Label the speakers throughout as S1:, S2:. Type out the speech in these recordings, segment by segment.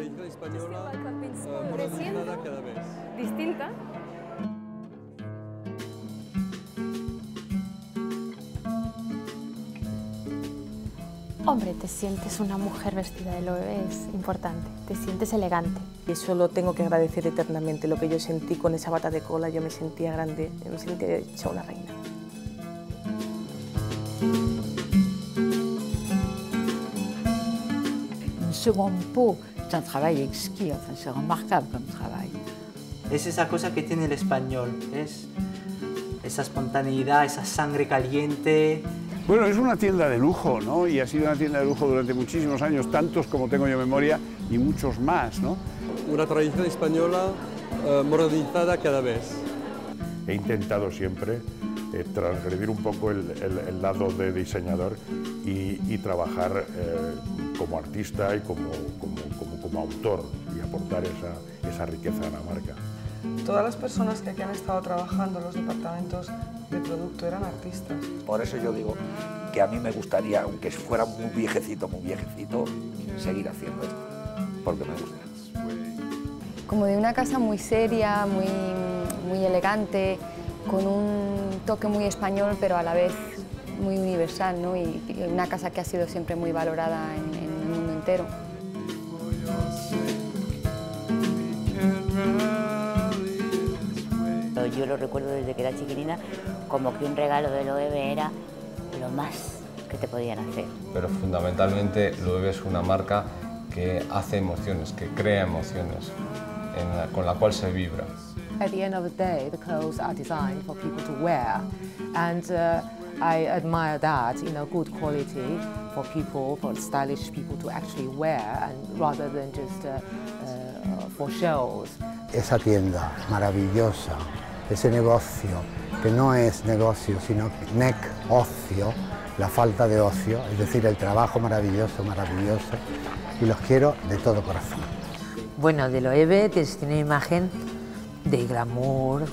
S1: española eh, modernizada cada vez.
S2: distinta. Hombre, te sientes una mujer vestida de loewe, es importante, te sientes elegante.
S3: Y eso lo tengo que agradecer eternamente. Lo que yo sentí con esa bata de cola, yo me sentía grande, me sentía hecha una reina.
S4: Une seconde peau, un travail exquis, enfin, c'est remarquable comme travail.
S5: Es esa cosa que tiene el español, es esa espontaneidad, esa sangre caliente.
S6: Bueno, es una tienda de lujo, ¿no? Y ha sido una tienda de lujo durante muchísimos años, tantos como tengo yo memoria y muchos más, ¿no?
S1: Una tradición española eh, modernizada cada vez.
S7: He intentado siempre eh, transgredir un poco el, el- el lado de diseñador y, y trabajar eh, como artista y como, como, como- como autor y aportar esa, esa riqueza a la marca.
S3: Todas las personas que aquí han estado trabajando en los departamentos de producto eran artistas.
S8: Por eso yo digo que a mí me gustaría, aunque fuera muy viejecito, muy viejecito, seguir haciendo esto, porque me gusta.
S2: Como de una casa muy seria, muy, muy elegante, con un toque muy español, pero a la vez muy universal, ¿no? Y, y una casa que ha sido siempre muy valorada en, en el mundo entero.
S9: Yo lo recuerdo desde que era chiquilina como que un regalo de Loewe era lo más que te podían hacer.
S10: pero fundamentalmente Loewe es una marca que hace emociones, que crea emociones, en la- con la cual se vibra.
S11: At the end of the day, the clothes are designed for people to wear, and uh, I admire that in a good quality for people, for stylish people to actually wear, and rather than just uh, uh, for shows.
S12: esa tienda maravillosa, ese negocio que no es negocio, sino nec ocio, la falta de ocio, es decir, el trabajo maravilloso, maravilloso, y los quiero de todo corazón.
S4: Bueno, de Loewe tienes una imagen de glamour,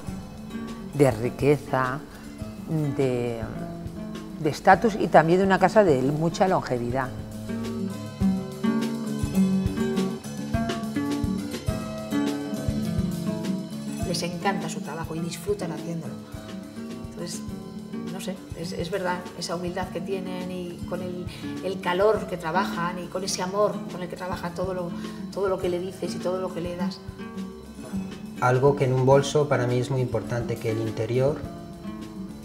S4: de riqueza, de estatus y también de una casa de mucha longevidad.
S13: Les encanta su trabajo y disfrutan haciéndolo. Entonces, no sé, es, es verdad, esa humildad que tienen y con el, el calor que trabajan y con ese amor con el que trabajan todo lo, todo lo que le dices y todo lo que le das.
S14: Algo que en un bolso para mí es muy importante, que el interior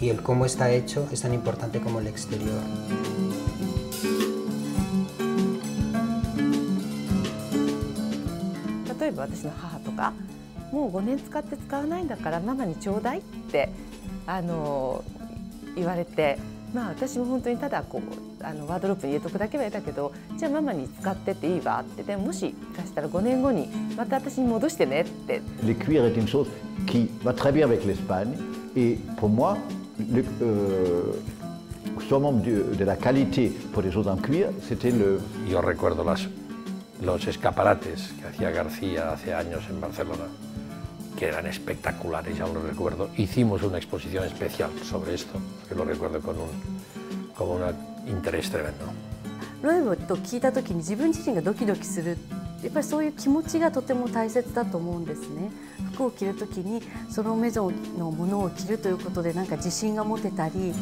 S14: y el cómo está hecho es tan importante como el exterior.
S3: もう5年使って使わないんだからママにちょうだいってあの言われてまあ私も本当にただこうあのワードロープに入れとくだけはやだけどじゃあママに使ってっていいわってでもしかしたら5年後にまた私に戻してねって
S15: Les cuirs est une chose qui va très bien avec l'Espagne. Et pour moi, le, euh, summum de, de la qualité pour les choses en cuir, c'était le,
S16: Yo recuerdo las, los escaparates que hacía García hace años en Barcelona, que eran espectaculares, ya lo recuerdo. Hicimos una exposición especial sobre esto, que lo recuerdo con un, con un interés tremendo.
S17: ロエブと聞いた時に自分自身がドキドキするやっぱりそういう気持ちがとても大切だと思うんですね服を着る時にそのメゾンのものを着るということでなんか自信が持てたり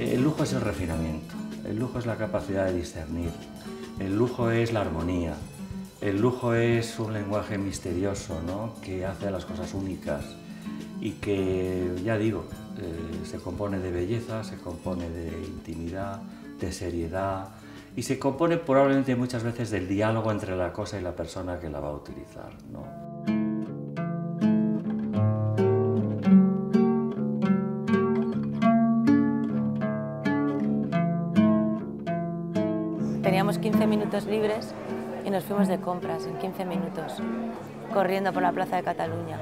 S18: El lujo es el refinamiento, el lujo es la capacidad de discernir, el lujo es la armonía, el lujo es un lenguaje misterioso ¿no? que hace las cosas únicas y que, ya digo, eh, se compone de belleza, se compone de intimidad, de seriedad y se compone probablemente muchas veces del diálogo entre la cosa y la persona que la va a utilizar. ¿no?
S9: 15 minutos libres y nos fuimos de compras en 15 minutos, corriendo por la Plaza de Cataluña.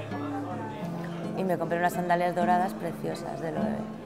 S9: Y me compré unas sandalias doradas preciosas de Loewe.